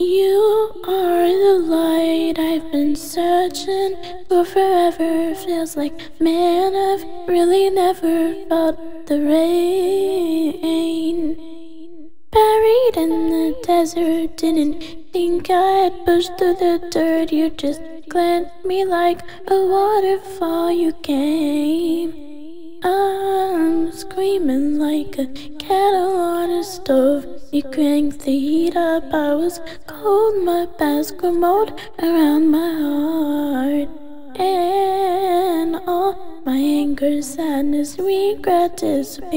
You are the light I've been searching for forever. Feels like, man, I've really never felt the rain. Buried in the desert, didn't think I'd push through the dirt. You just glanced me like a waterfall. You came. I'm screaming like a kettle on a stove. You cranked the heat up, I was cold. My past mold around my heart. And all my anger, sadness, regret disappeared.